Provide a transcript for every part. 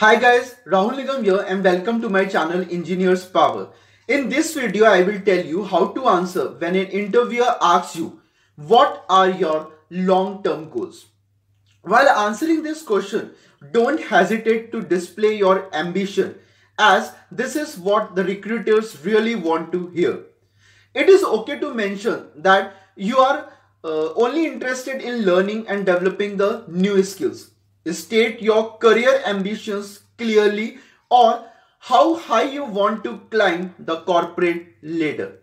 Hi guys, Rahul Nigam here and welcome to my channel Engineers Power. In this video, I will tell you how to answer when an interviewer asks you, what are your long-term goals? While answering this question, don't hesitate to display your ambition as this is what the recruiters really want to hear. It is okay to mention that you are uh, only interested in learning and developing the new skills. State your career ambitions clearly or how high you want to climb the corporate ladder.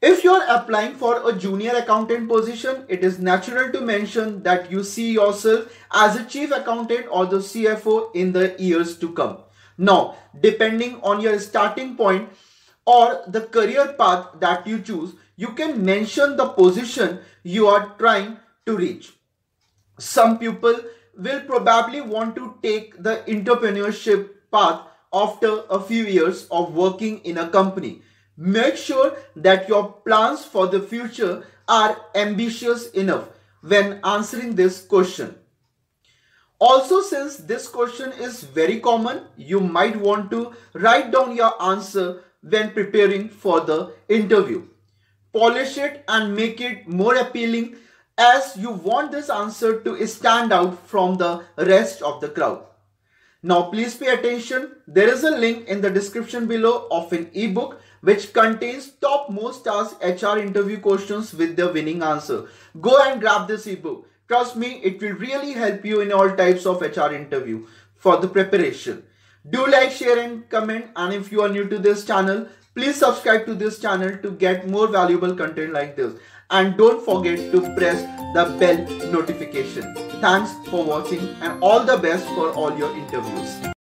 If you are applying for a junior accountant position, it is natural to mention that you see yourself as a chief accountant or the CFO in the years to come. Now, depending on your starting point or the career path that you choose, you can mention the position you are trying to reach. Some people will probably want to take the entrepreneurship path after a few years of working in a company. Make sure that your plans for the future are ambitious enough when answering this question. Also, since this question is very common, you might want to write down your answer when preparing for the interview. Polish it and make it more appealing as you want this answer to stand out from the rest of the crowd. Now please pay attention. There is a link in the description below of an ebook which contains top most asked HR interview questions with the winning answer. Go and grab this ebook. Trust me, it will really help you in all types of HR interview for the preparation. Do like, share and comment and if you are new to this channel, please subscribe to this channel to get more valuable content like this and don't forget to press the bell notification. Thanks for watching and all the best for all your interviews.